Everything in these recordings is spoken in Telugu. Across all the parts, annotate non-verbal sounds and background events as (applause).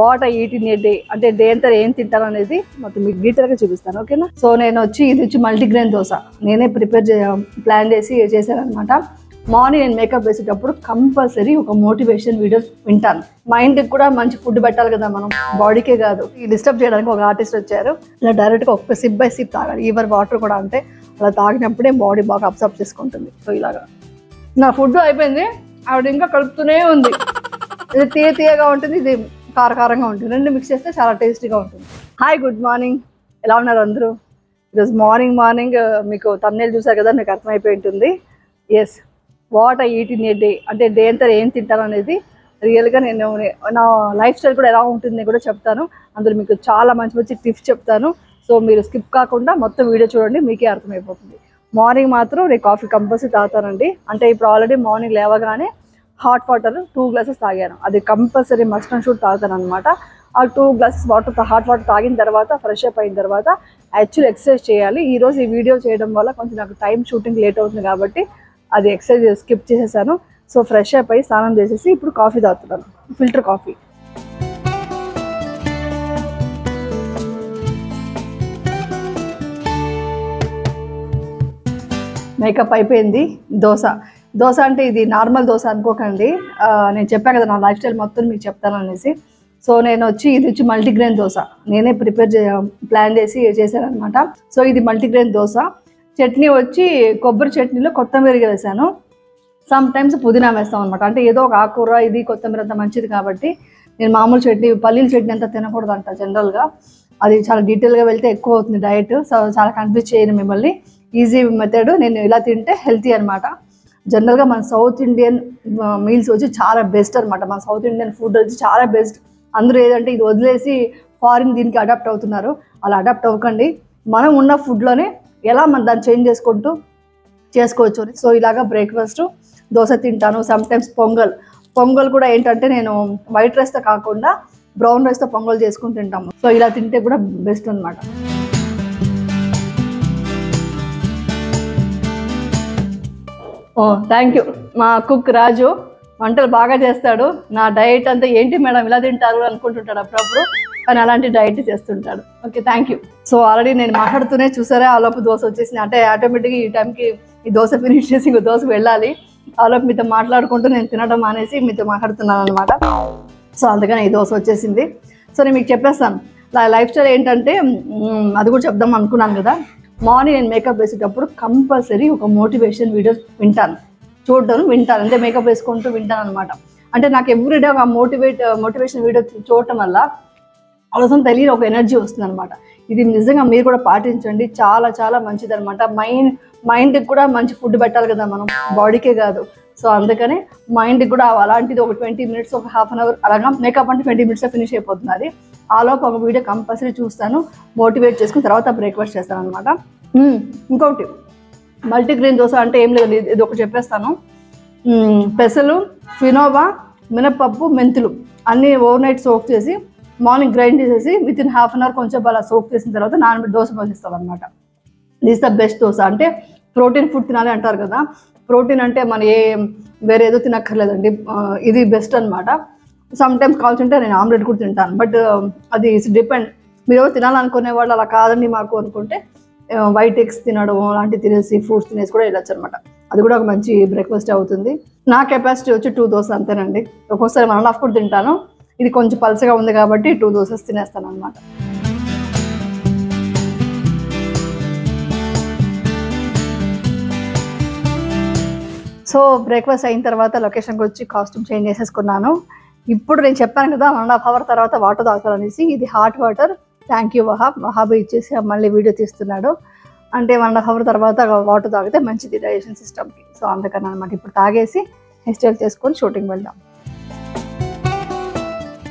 What I eat in a day అంటే డే అంతా ఏం తింటాను అనేది మొత్తం మీకు డీటెయిల్గా చూపిస్తాను ఓకేనా సో నేను వచ్చి ఇది వచ్చి మల్టీగ్రెయిన్ దోశ. నేనే ప్రిపేర్ ప్లాన్ చేసి చేశాను అనమాట మార్నింగ్ నేను మేకప్ వేసేటప్పుడు కంపల్సరీ ఒక మోటివేషన్ వీడియోస్ వింటాను. మైండ్కి కూడా మంచి ఫుడ్ పెట్టాలి కదా మనం. బాడీకే కాదు. ఈ డిస్టర్బ్ చేయడానికి ఒక ఆర్టిస్ట్ వచ్చారు. ఇలా డైరెక్ట్గా ఒక సిప్ బై సిప్ తాగాలి. ఈవర్ వాటర్ కూడా అంటే అలా తాగినప్పుడే బాడీ బాగా అబ్జర్వ్ చేసుకుంటుంది. సో ఇలాగా. నా ఫుడ్ అయిపోయింది. ఆవిడ ఇంకా కలుపుతూనే ఉంది. ఇది తీయ తీయగా ఉంటుంది. ఇది కారకారంగా ఉంటుంది. రెండు మిక్స్ చేస్తే చాలా టేస్టీగా ఉంటుంది. హాయ్ గుడ్ మార్నింగ్ ఎలా ఉన్నారు అందరూ? ఈరోజు మార్నింగ్ మార్నింగ్ uh, మీకు తమ్నేలు చూసారు కదా మీకు అర్థమైపోయి ఉంటుంది. Yes what I eat in a day అంటే డే అంతా ఏం తింటాను అనేది రియల్గా నేను నా లైఫ్ స్టైల్ కూడా ఎలా ఉంటుంది కూడా చెప్తాను. అందులో మీకు చాలా మంచి మంచి టిప్స్ చెప్తాను. సో మీరు స్కిప్ కాకుండా మొత్తం వీడియో చూడండి మీకే అర్థమైపోతుంది. మార్నింగ్ మాత్రం నేను కాఫీ కంపల్సరీ తాగుతానండి. అంటే ఇప్పుడు ఆల్రెడీ మార్నింగ్ లేవగానే హాట్ వాటర్ టూ గ్లాసెస్ తాగాను. అది కంపల్సరీ మస్ట్ అండ్ షూట్ తాగుతాను అనమాట ఆ two glasses water hot water తాగిన తర్వాత ఫ్రెష్ అప్ అయిన తర్వాత యాక్చువల్ ఎక్సర్సైజ్ చేయాలి. ఈరోజు ఈ వీడియో చేయడం వల్ల కొంచెం నాకు టైం షూటింగ్ లేట్ అవుతుంది కాబట్టి అది ఎక్సర్సైజ్ స్కిప్ చేసేసాను. సో ఫ్రెష్ అప్ అయ్యి స్నానం చేసేసి ఇప్పుడు కాఫీ తాగుతున్నాను. ఫిల్టర్ కాఫీ మేకప్ అయిపోయింది. దోశ. దోశ అంటే ఇది నార్మల్ దోశ అనుకోకండి. నేను చెప్పాను కదా నా లైఫ్ స్టైల్ మొత్తం మీకు చెప్తాను అనేసి. సో నేను వచ్చి ఇది వచ్చి మల్టీగ్రెయిన్ దోశ. నేనే ప్రిపేర్ చే ప్లాన్ చేసి చేశాను అనమాట సో ఇది మల్టీగ్రెయిన్ దోశ. చట్నీ వచ్చి కొబ్బరి చట్నీలో కొత్తిమీర వేసాను. సమ్ టైమ్స్ పుదీనా వేస్తాం అనమాట అంటే ఏదో ఒక ఆకుకూర ఇది కొత్తిమీర అంత మంచిది కాబట్టి నేను మామూలు చట్నీ పల్లీల చట్నీ అంతా తినకూడదు అంట జనరల్గా అది చాలా డీటెయిల్గా వెళ్తే ఎక్కువ అవుతుంది డయట్ సో చాలా కన్ఫ్యూజ్ చేయను మిమ్మల్ని. ఈజీ మెథడ్ నేను ఇలా తింటే హెల్తీ అనమాట జనరల్గా మన సౌత్ ఇండియన్ మీల్స్ వచ్చి చాలా బెస్ట్ అనమాట మన సౌత్ ఇండియన్ ఫుడ్ వచ్చి చాలా బెస్ట్. అందరూ ఏదంటే ఇది వదిలేసి ఫారిన్ దీనికి అడాప్ట్ అవుతున్నారు. అలా అడాప్ట్ అవ్వకండి. మనం ఉన్న ఫుడ్లోనే ఎలా మనం దాన్ని చేంజ్ చేసుకుంటూ చేసుకోవచ్చు సో ఇలాగా బ్రేక్ఫాస్ట్ దోశ తింటాను సమ్టైమ్స్ పొంగల్. పొంగల్ కూడా ఏంటంటే నేను వైట్ రైస్తో కాకుండా బ్రౌన్ రైస్తో పొంగల్ చేసుకుని తింటాము. సో ఇలా తింటే కూడా బెస్ట్ అనమాట ఓ థ్యాంక్ యూ మా కుక్ రాజు వంటలు బాగా చేస్తాడు. నా డైట్ అంతా ఏంటి మేడం ఇలా తింటారు అనుకుంటుంటాడు అప్పుడప్పుడు కానీ అలాంటి డైట్ చేస్తుంటాడు. Okay thank you so already నేను మాట్లాడుతూనే చూసారా? ఆ లోపు దోశ వచ్చేసింది. అంటే ఆటోమేటిక్గా ఈ టైంకి ఈ దోశ ఫినిష్ చేసి ఇంకో దోశ వెళ్ళాలి. ఆ లోపు మీతో మాట్లాడుకుంటూ నేను తినడం అనేసి మీతో మాట్లాడుతున్నాను అనమాట సో అందుకని ఈ దోశ వచ్చేసింది. సో నేను మీకు చెప్పేస్తాను. లైఫ్ స్టైల్ ఏంటంటే అది కూడా చెప్దాం అనుకున్నాను కదా. మార్నింగ్ నేను మేకప్ వేసేటప్పుడు కంపల్సరీ ఒక మోటివేషన్ వీడియోస్ వింటాను. చూడటం వింటాను. అంటే మేకప్ వేసుకుంటూ వింటాను అనమాట అంటే నాకు ఎవ్రీడే ఒక మోటివేట్ మోటివేషన్ వీడియో చూడటం వల్ల అవసరం తెలియని ఒక ఎనర్జీ వస్తుంది అనమాట ఇది నిజంగా మీరు కూడా పాటించండి. చాలా చాలా మంచిది అనమాట మైండ్ మైండ్కి కూడా మంచి ఫుడ్ పెట్టాలి కదా మనం. బాడీకే కాదు. సో అందుకని మైండ్కి కూడా అలాంటిది ఒక ట్వంటీ మినిట్స్ ఒక హాఫ్ అన్ అవర్ అలాగా మేకప్ అంటే ట్వంటీ మినిట్స్లో ఫినిష్ అయిపోతుంది అది. ఆలోపు ఒక వీడియో కంపల్సరీ చూస్తాను. మోటివేట్ చేసుకుని తర్వాత బ్రేక్ఫాస్ట్ చేస్తాను అనమాట ఇంకొకటి. మల్టీగ్రెయిన్ దోశ అంటే ఏం లేదు ఇది ఒకటి చెప్పేస్తాను. పెసలు ఫినోవా మినపప్పు మెంతులు అన్నీ ఓవర్ నైట్ సోక్ చేసి మార్నింగ్ గ్రైండ్ చేసేసి with in half an hour కొంచెం అలా సోక్ చేసిన తర్వాత నానబెట్టి దోశ పోసిస్తాం అనమాట దిస్ ద బెస్ట్ దోశ. అంటే ప్రోటీన్ ఫుడ్ తినాలి అంటారు కదా. ప్రోటీన్ అంటే మన ఏ వేరే ఏదో తినక్కర్లేదండి ఇది బెస్ట్ అనమాట సమ్ టైమ్స్ కావాల్సింటే నేను ఆమ్లెట్ కూడా తింటాను. బట్ uh, అది డిపెండ్ మీరు ఎవరు తినాలనుకునే వాళ్ళు అలా కాదండి మాకు అనుకుంటే వైట్ ఎగ్స్ తినడం అలాంటివి తినేసి ఫ్రూట్స్ తినేసి కూడా వెళ్ళొచ్చు అనమాట అది కూడా ఒక మంచి బ్రేక్ఫాస్ట్ అవుతుంది. నా కెపాసిటీ వచ్చి టూ దోశ అంతేనండి. ఒక్కొక్కసారి వన్ అండ్ హాఫ్ కూడా తింటాను. ఇది కొంచెం పలసగా ఉంది కాబట్టి టూ దోసెస్ తినేస్తాను అనమాట సో బ్రేక్ఫాస్ట్ అయిన తర్వాత లొకేషన్కి వచ్చి కాస్ట్యూమ్ చేంజ్ చేసేసుకున్నాను. ఇప్పుడు నేను చెప్పాను కదా వన్ అండ్ హాఫ్ అవర్ తర్వాత వాటర్ తాగుతారనేసి ఇది hot water thank you Wahab Wahab ఇచ్చేసి మళ్ళీ వీడియో తీస్తున్నాడు. అంటే వన్ అండ్ హాఫ్ అవర్ తర్వాత వాటర్ తాగితే మంచిది డైజెషన్ సిస్టమ్కి సో అందుకని అనమాట ఇప్పుడు తాగేసి హెయిర్ స్టైల్ చేసుకొని షూటింగ్ వెళ్దాం.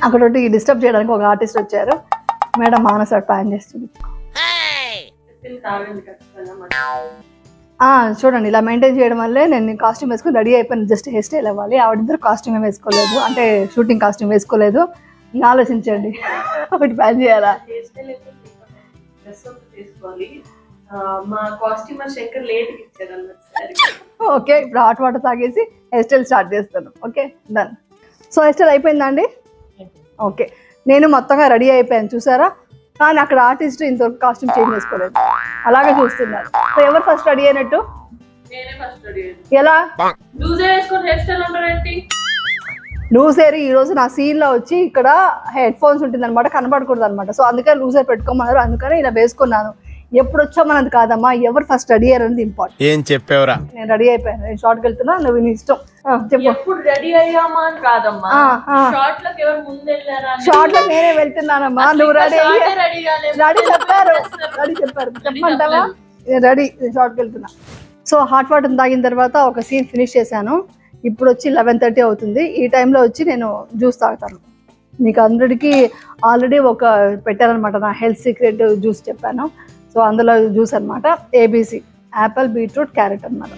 అక్కడ ఒకటి డిస్టర్బ్ చేయడానికి ఒక ఆర్టిస్ట్ వచ్చారు. మేడం మానస ప్లాన్ చేస్తుంది. చూడండి ఇలా మెయింటైన్ చేయడం వల్లే నేను కాస్ట్యూమ్ వేసుకుని రెడీ అయిపోయిన. జస్ట్ హెయిర్ స్టైల్ అవ్వాలి. ఆవిడిద్దరు కాస్ట్యూమ్ వేసుకోలేదు. అంటే షూటింగ్ కాస్ట్యూమ్ వేసుకోలేదు. ఆలోచించండి. ఒకటి ప్లాన్ చేయాలా? మా కాస్ట్యూమర్ శంకర్ లేట్ ఓకే ఇప్పుడు హాట్ వాటర్ తాగేసి హెయిర్ స్టైల్ స్టార్ట్ చేస్తాను. Okay done so hair style అయిపోయిందా అండి? ఓకే. నేను మొత్తంగా రెడీ అయిపోయాను. చూసారా? కానీ అక్కడ ఆర్టిస్ట్ ఇంతవరకు కాస్ట్యూమ్ చేంజ్ చేసుకోలేదు. అలాగే చూస్తున్నారు. సో ఎవరు ఫస్ట్ రెడీ అయినట్టు? నేనే ఫస్ట్ రెడీ ఎలా? లూజర్ ఈ రోజు నా సీన్లో వచ్చి ఇక్కడ హెడ్ ఫోన్స్ ఉంటుంది అనమాట కనబడకూడదు అనమాట సో అందుకని లూజర్ పెట్టుకోమన్నారు అందుకని ఇలా వేసుకున్నాను. ఎప్పుడు వచ్చామన్నది కాదమ్మా ఎవరు ఫస్ట్ రెడీ అయ్యారు అనేది ఇంపార్టెంట్ ఏం చెప్పావురా? నేను రెడీ అయిపోయాను. నేను షార్ట్కి వెళ్తున్నా నువ్వు నీ ఇష్టం. చెప్పు. ఎప్పుడు రెడీ అయ్యామా అని కాదమ్మా. షార్ట్లోకి ఎవరు ముందు వెళ్ళారా. షార్ట్లో నేనే వెళ్తున్నానమ్మా నువ్వు రెడీ షార్ట్ రెడీ చెప్పారు. (laughs) రెడీ చెప్పారు. చెప్పమంటావా? నేను రెడీ నేను షార్ట్కి వెళ్తున్నా సో హాట్ వాటర్ తాగిన తర్వాత ఒక సీన్ ఫినిష్ చేశాను. ఇప్పుడు వచ్చి లెవెన్ థర్టీ అవుతుంది. ఈ టైంలో వచ్చి నేను జ్యూస్ తాగుతాను. మీకు అందరికీ ఆల్రెడీ ఒక పెట్టారనమాట నా హెల్త్ సీక్రెట్ జ్యూస్ చెప్పాను. సో అందులో జ్యూస్ అనమాట ఏబీసీ యాపిల్ బీట్రూట్ క్యారెట్ అన్నమాట.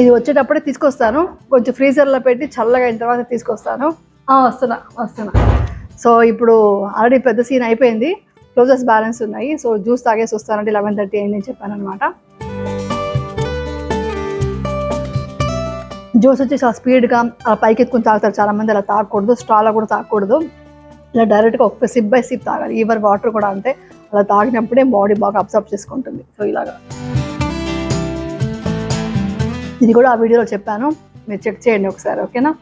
ఇది వచ్చేటప్పుడే తీసుకొస్తాను. కొంచెం ఫ్రీజర్లో పెట్టి చల్లగా అయిన తర్వాత తీసుకొస్తాను. వస్తున్నా వస్తున్నా. సో ఇప్పుడు ఆల్రెడీ పెద్ద సీన్ అయిపోయింది. క్లోజెస్ బ్యాలెన్స్ ఉన్నాయి. సో జ్యూస్ తాగేసి వస్తానంటే లెవెన్ థర్టీ అయింది అని చెప్పాను అనమాట జ్యూస్ వచ్చి చాలా స్పీడ్గా అలా పైకి ఎత్తుకుని తాగుతారు చాలా మంది అలా తాగకూడదు. స్ట్రాలో కూడా తాగకూడదు. ఇలా డైరెక్ట్గా ఒక్క సిప్ బై సిప్ తాగాలి. ఈవర్ వాటర్ కూడా అంతే. అలా తాగినప్పుడే బాడీ బాగా అబ్జర్వ్ చేసుకుంటుంది. సో ఇలాగా. ఇది కూడా ఆ వీడియోలో చెప్పాను. మీరు చెక్ చేయండి ఒకసారి ఓకేనా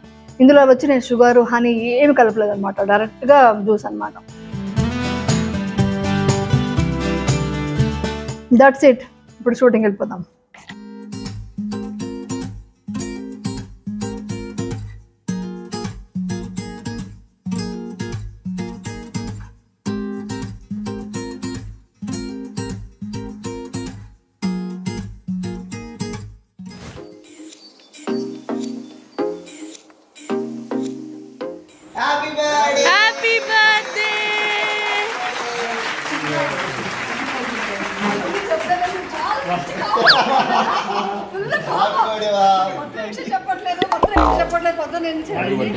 ఇందులో వచ్చి నేను షుగర్ హనీ ఏమి కలపలేదు అనమాట డైరెక్ట్గా జ్యూస్ అనమాట దట్స్ ఇట్ ఇప్పుడు షూటింగ్ వెళ్ళిపోదాం.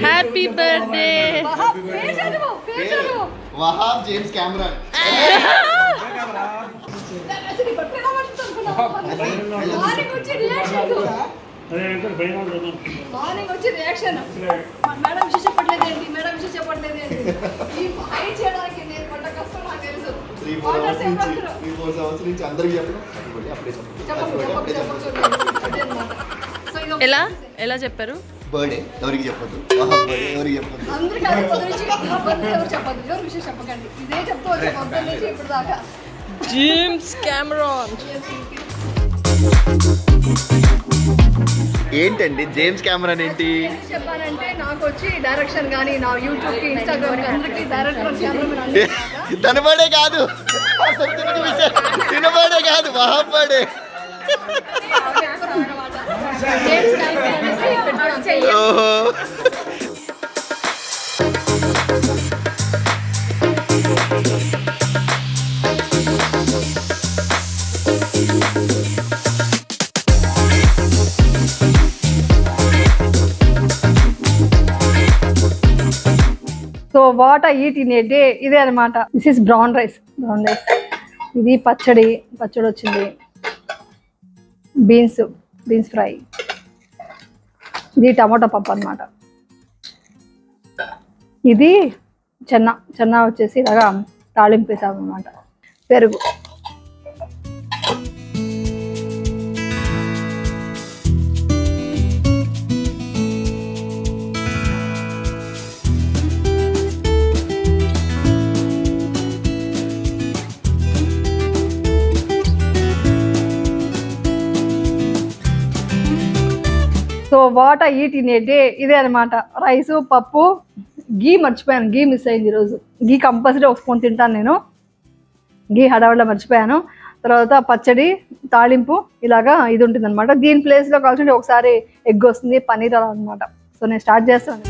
Happy birthday Wahab James Cameron morning వచ్చి రియాక్షన్ మేడం విషయం చెప్పట్లేదు ఏంటి మేడం విషయం చెప్పట్లేదు ఏంటి ఈ ఫైట్ చేయడానికి నేను పడ్డ కష్టం నాకు తెలుసు త్రీ ఫోర్ Orders అవర్స్ ఏం నుంచి పడుతున్నారు? త్రీ ఫోర్ అవర్స్ నుంచి అందరికి చెప్పడం అదిగోండి, అప్పుడే చెప్పండి చెప్పకు, అదిగోండి, చెప్పకు, అప్పుడే చెప్పకు, చెప్పండి చెప్పకు. అదే అన్నమాట. సో ఇది ఒక- ఎలా ఎలా చెప్పారు బర్త్డే ఎవరికి చెప్పొద్దు. బర్త్డే ఎవరికి చెప్పొద్దు. దాకా జిమ్స్ కెమెరాన్ ఏంటండి? జేమ్స్ కెమెరాన్ ఏంటి? ఏం చెప్పానంటే నాకు వచ్చి డైరెక్షన్ కానీ నా యూట్యూబ్కి ఇన్స్టాగ్రామ్కి అందరికీ డైరెక్టర్ కెమెరామెన్ అంటే తనబడే కాదు. తినబడే కాదు ఓహో so what I eat in a day ఇదే అనమాట this is brown rice brown rice ఇది పచ్చడి పచ్చడి వచ్చింది బీన్స్ బీన్స్ ఫ్రై. ఇది టమాటా పప్పు అనమాట ఇది చెన్న చెన్న వచ్చేసి ఇలాగా తాళింపు వేసామన్నమాట. పెరుగు. So what I eat in a day ఇదే అనమాట రైస్ పప్పు గీ మర్చిపోయాను. గీ మిస్ అయింది ఈరోజు గీ కంపల్సరీ ఒక స్పూన్ తింటాను నేను. గీ హడావిడిలో మర్చిపోయాను. తర్వాత పచ్చడి తాళింపు ఇలాగా ఇది ఉంటుంది అనమాట దీని ప్లేస్లో కావాల్సింటే ఒకసారి ఎగ్ వస్తుంది పన్నీర్ అలా అనమాట సో నేను స్టార్ట్ చేస్తాను.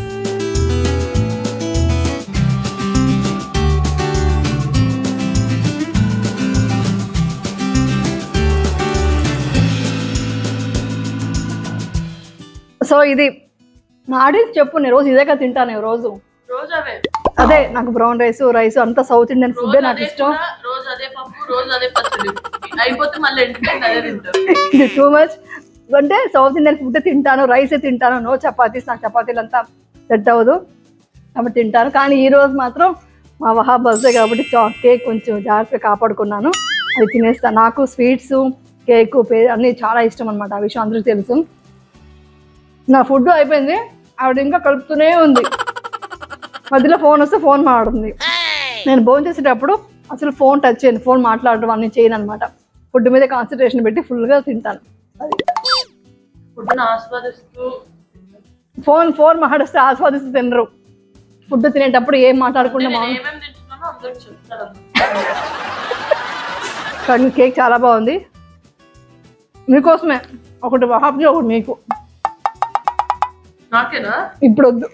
సో ఇది నా ఆడియన్స్ చెప్పు నేను రోజు ఇదే కదా తింటాను రోజు. అదే నాకు బ్రౌన్ రైస్ రైస్ అంతా సౌత్ ఇండియన్ ఫుడ్ నాకు ఇష్టం. ఇది టూ మచ్ అంటే సౌత్ ఇండియన్ ఫుడ్ తింటాను రైస్ తింటాను నో చపాతీస్ నాకు చపాతీలు అంతా సెట్ అవ్వదు. కాబట్టి తింటాను. కానీ ఈ రోజు మాత్రం మా వహా బర్త్డే కాబట్టి కేక్ కొంచెం జాగ్రత్తగా కాపాడుకున్నాను. అది తినేస్తాను నాకు స్వీట్స్ కేక్ అన్నీ చాలా ఇష్టం అనమాట ఆ విషయం అందరికీ తెలుసు. నా ఫుడ్ అయిపోయింది. ఆవిడ ఇంకా కలుపుతూనే ఉంది. మధ్యలో ఫోన్ వస్తే ఫోన్ మాట్లాడుతుంది. నేను భోజనం చేసేటప్పుడు అసలు ఫోన్ టచ్ చేయను. ఫోన్ మాట్లాడడం అన్ని చేయను అనమాట ఫుడ్ మీద కాన్సన్ట్రేషన్ పెట్టి ఫుల్గా తింటాను. అది. ఫుడ్ని ఆస్వాదిస్తూ ఫోన్ ఫోన్ మాట్లాడిస్తే ఆస్వాదిస్తూ తినరు. ఫుడ్ తినేటప్పుడు ఏం మాట్లాడకుండా కానీ కేక్ చాలా బాగుంది. మీకోసమే. ఒకటి వహాబ్జీ ఒకటి మీకు. నాకేనా? ఇప్పుడు వద్దు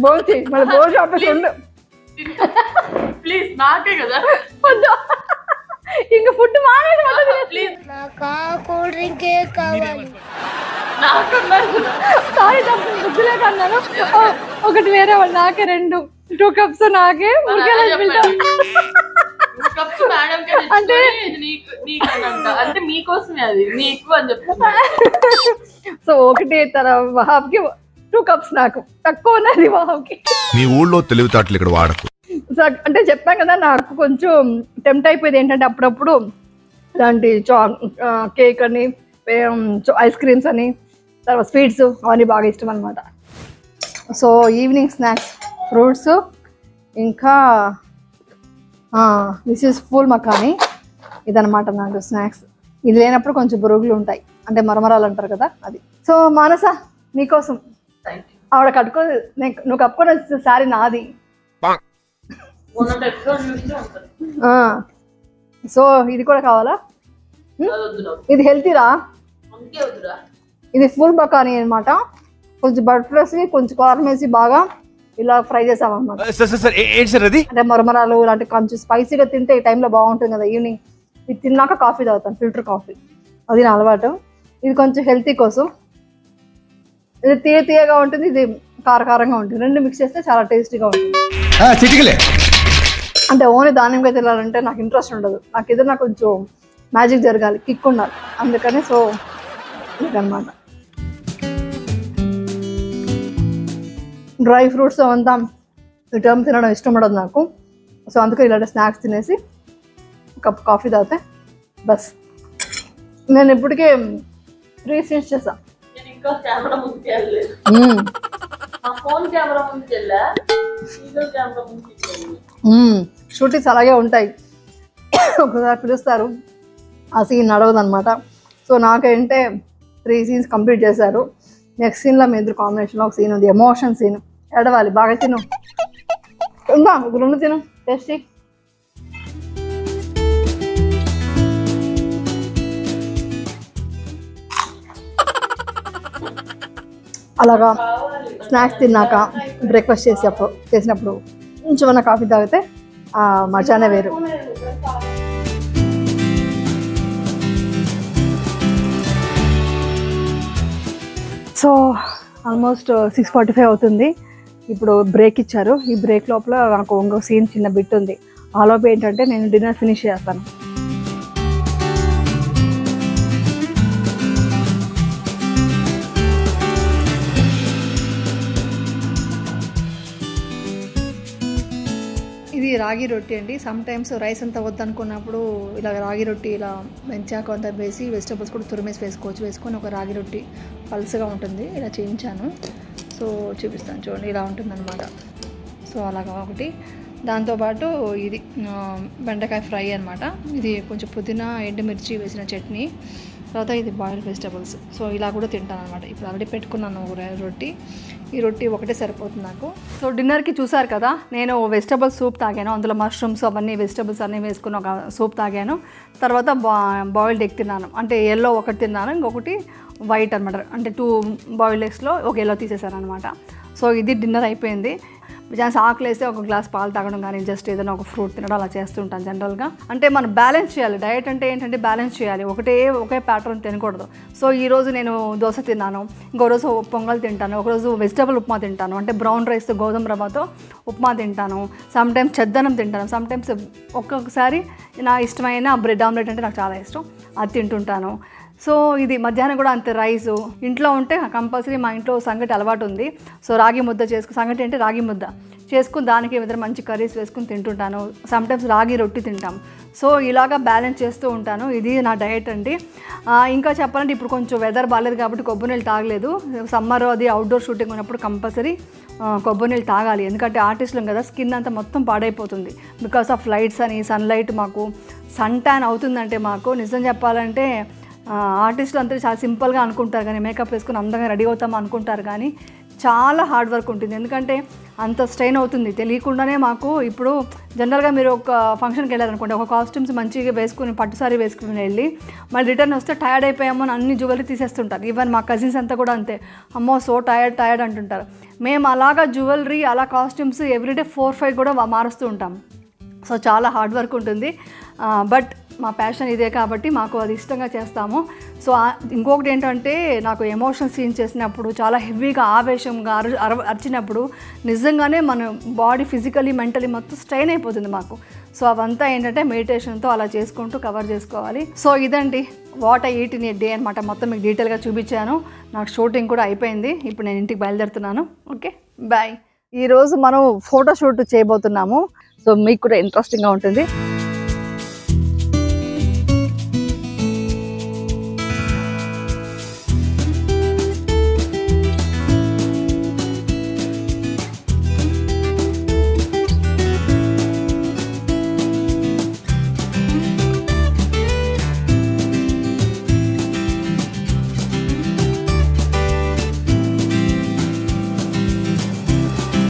భోజనం మళ్ళీ భోజనం ఆపేసి ఉండు ప్లీజ్ నాకే కదా. వద్దు. ఇంక ఫుడ్ మానేసి మళ్ళీ తినేసి. ప్లీజ్ నాకు కూల్ డ్రింకే కావాలి. నాకున్నారు. కదా సారీ తప్పు బుద్ధిలే కన్నాను ఓ, ఒకటి వేరే వాళ్ళు నాకే రెండు. టూ కప్స్ నాకే. ఊరికే కప్స్ మేడం అంటే- అంటే మీకోసమే అది. నీకు అని చెప్తున్నా. (laughs) సో ఒకటి తన వహాబ్కి టూ కప్స్ నాకు. తక్కువ ఉన్నది వహాబ్కి. మీ ఊళ్ళో తెలివితేటలు ఇక్కడ వాడకు. అంటే చెప్పాను కదా నాకు కొంచెం టెంప్ట్ అయిపోయింది ఏంటంటే అప్పుడప్పుడు ఇలాంటి చా కేక్ అని ఐస్ క్రీమ్స్ అని తర్వాత స్వీట్స్ అవన్నీ బాగా ఇష్టం అనమాట సో ఈవినింగ్ స్నాక్స్ ఫ్రూట్స్ ఇంకా దిస్ ఇస్ ఫుల్ మకాని ఇదనమాట నాకు స్నాక్స్ ఇది లేనప్పుడు కొంచెం బురుగులు ఉంటాయి. అంటే మరమరాలు అంటారు కదా అది. సో మానస నీకోసం. ఆవిడ కట్టుకో నేను నువ్వు కప్పుకొని వచ్చిన సారీ నాది. సో ఇది కూడా కావాలా? ఇది హెల్తీరా ఇది ఫుల్ బకానీ అనమాట కొంచెం బటర్ వేసి కొంచెం కారం వేసి బాగా ఇలా ఫ్రై చేసామన్నమాట. సార్ సార్ సార్ ఏంటి సార్ అది? అంటే మరమరాలు ఇలాంటి కొంచెం స్పైసీగా తింటే ఈ టైంలో బాగుంటుంది కదా ఈవినింగ్. ఇది తిన్నాక కాఫీ తాగుతాను ఫిల్టర్ కాఫీ. అది నా అలవాటు. ఇది కొంచెం హెల్తీ కోసం. ఇది తీయ తీయగా ఉంటుంది ఇది కారకారంగా ఉంటుంది. రెండు మిక్స్ చేస్తే చాలా టేస్టీగా ఉంటుంది. అంటే ఓన్లీ దానిమ్మకాయ తినాలంటే నాకు ఇంట్రెస్ట్ ఉండదు. నాకు ఏదైనా కొంచెం మ్యాజిక్ జరగాలి కిక్ ఉండాలి. అందుకని సో ఇదనమాట డ్రై ఫ్రూట్స్ అవంతా ఈ టర్మ్ తినడం ఇష్టం ఉండదు నాకు. సో అందుకే ఇలాంటి స్నాక్స్ తినేసి కప్ కాఫీ తాగితే బస్. నేను ఇప్పటికే త్రీ సీన్స్ చేసా షూటింగ్స్ అలాగే ఉంటాయి. ఒకసారి పిలుస్తారు. ఆ సీన్ నడవదు అనమాట సో నాకేంటే త్రీ సీన్స్ కంప్లీట్ చేశారు. నెక్స్ట్ సీన్లో మీ ఇద్దరు కాంబినేషన్లో ఒక సీన్ ఉంది. ఎమోషన్ సీన్ ఎడవాలి బాగా తిను. ఉందా? ఒక రెండు తిను. టేస్టీ అలాగా స్నాక్స్ తిన్నాక బ్రేక్ఫాస్ట్ చేసేటప్పుడు చేసినప్పుడు కొంచెం కాఫీ తాగితే మజానే వేరు. So almost six forty five అవుతుంది. ఇప్పుడు బ్రేక్ ఇచ్చారు. ఈ బ్రేక్ లోపల నాకు ఇంకో సీన్ చిన్న బిట్ ఉంది. ఆలోపు ఏంటంటే నేను డిన్నర్ ఫినిష్ చేస్తాను. రాగి రొట్టి అండి. సమ్ టైమ్స్ రైస్ అంతా వద్దనుకున్నప్పుడు ఇలా రాగి రొట్టి ఇలా మెంచాకు అంతా వేసి వెజిటబుల్స్ కూడా తురిమేసి వేసుకోవచ్చు. వేసుకొని ఒక రాగి రొట్టి పలుసగా ఉంటుంది. ఇలా చేయించాను. సో చూపిస్తాను చూడండి. ఇలా ఉంటుందన్నమాట. సో అలాగా ఒకటి. దాంతోపాటు ఇది బెండకాయ ఫ్రై అనమాట ఇది కొంచెం పుదీనా ఎండుమిర్చి వేసిన చట్నీ. తర్వాత ఇది బాయిల్డ్ వెజిటబుల్స్ సో ఇలా కూడా తింటాను అనమాట ఇప్పుడు ఆల్రెడీ పెట్టుకున్నాను రొట్టి. ఈ రొట్టి ఒకటే సరిపోతుంది నాకు. సో డిన్నర్కి చూసారు కదా నేను వెజిటబుల్ సూప్ తాగాను. అందులో మష్రూమ్స్ అవన్నీ వెజిటబుల్స్ అన్నీ వేసుకుని ఒక సూప్ తాగాను. తర్వాత బా బాయిల్డ్ ఎగ్ తిన్నాను. అంటే ఎల్లో ఒకటి తిన్నాను. ఇంకొకటి వైట్ అనమాట అంటే టూ బాయిల్డ్ ఎగ్స్లో ఒక ఎల్లో తీసేసాను అనమాట సో ఇది డిన్నర్ అయిపోయింది. జాస్ ఆకలేస్తే ఒక గ్లాస్ పాలు తాగడం కానీ జస్ట్ ఏదైనా ఒక ఫ్రూట్ తినడం అలా చేస్తుంటాను జనరల్గా. అంటే మనం బ్యాలెన్స్ చేయాలి. డయట్ అంటే ఏంటంటే బ్యాలెన్స్ చేయాలి. ఒకటే ఒకే ప్యాటర్న్ తినకూడదు. సో ఈరోజు నేను దోశ తిన్నాను. ఇంకో రోజు పొంగల్ తింటాను. ఒకరోజు వెజిటబుల్ ఉప్మా తింటాను. అంటే బ్రౌన్ రైస్ గోధుమ రవ్వతో ఉప్మా తింటాను. సమ్ టైమ్స్ చెద్దనం తింటాను. సమ్ టైమ్స్ ఒక్కొక్కసారి నా ఇష్టమైన బ్రెడ్ ఆమ్లెట్ అంటే నాకు చాలా ఇష్టం. అది తింటుంటాను. సో ఇది మధ్యాహ్నం కూడా అంతే రైస్. ఇంట్లో ఉంటే కంపల్సరీ మా ఇంట్లో సంగటి అలవాటు ఉంది. సో రాగి ముద్ద చేసుకుని సంగటి అంటే రాగి ముద్ద. చేసుకుని దానికి ఏదైనా మంచి కర్రీస్ వేసుకుని తింటుంటాను. సమ్టైమ్స్ రాగి రొట్టి తింటాం. సో ఇలాగా బ్యాలెన్స్ చేస్తూ ఉంటాను. ఇది నా డయట్ అండి. ఇంకా చెప్పాలంటే ఇప్పుడు కొంచెం వెదర్ బాగాలేదు కాబట్టి కొబ్బరి నీళ్ళు తాగలేదు సమ్మర్ అది అవుట్డోర్ షూటింగ్ ఉన్నప్పుడు కంపల్సరీ కొబ్బరి నీళ్ళు తాగాలి. ఎందుకంటే ఆర్టిస్టులం కదా స్కిన్ అంతా మొత్తం పాడైపోతుంది. బికాస్ ఆఫ్ లైట్స్ అని సన్లైట్ మాకు సన్ ట్యాన్ అవుతుందంటే మాకు నిజం చెప్పాలంటే ఆర్టిస్టులు అంతా చాలా సింపుల్గా అనుకుంటారు కానీ మేకప్ వేసుకుని అందంగా రెడీ అవుతాం అనుకుంటారు కానీ చాలా హార్డ్ వర్క్ ఉంటుంది. ఎందుకంటే అంత స్ట్రెయిన్ అవుతుంది. తెలియకుండానే మాకు ఇప్పుడు జనరల్గా మీరు ఒక ఫంక్షన్కి వెళ్ళారనుకోండి ఒక కాస్ట్యూమ్స్ మంచిగా వేసుకుని పట్టు సారీ వేసుకుని వెళ్ళి మళ్ళీ రిటర్న్ వస్తే టయర్డ్ అయిపోయామని అన్ని జ్యువెలరీ తీసేస్తుంటారు. ఈవెన్ మా కజిన్స్ అంతా కూడా అంతే. అమ్మో సో టయర్డ్ టయర్డ్ అంటుంటారు. మేము అలాగా జ్యువెలరీ అలా కాస్ట్యూమ్స్ ఎవ్రీడే ఫోర్ ఫైవ్ కూడా మారుస్తూ ఉంటాం. సో చాలా హార్డ్ వర్క్ ఉంటుంది. బట్ మా ప్యాషన్ ఇదే కాబట్టి మాకు అది ఇష్టంగా చేస్తాము. సో ఇంకొకటి ఏంటంటే నాకు ఎమోషన్ సీన్ చేసినప్పుడు చాలా హెవీగా ఆవేశంగా అరు అర- అరిచినప్పుడు నిజంగానే మన బాడీ ఫిజికలీ మెంటలీ మొత్తం స్ట్రెయిన్ అయిపోతుంది మాకు. సో అవంతా ఏంటంటే మెడిటేషన్తో అలా చేసుకుంటూ కవర్ చేసుకోవాలి. సో ఇదండి what I eat in a day అనమాట మొత్తం మీకు డీటెయిల్గా చూపించాను. నాకు షూటింగ్ కూడా అయిపోయింది. ఇప్పుడు నేను ఇంటికి బయలుదేరుతున్నాను. ఓకే బాయ్ ఈరోజు మనం ఫోటోషూట్ చేయబోతున్నాము. సో మీకు కూడా ఇంట్రెస్టింగ్గా ఉంటుంది.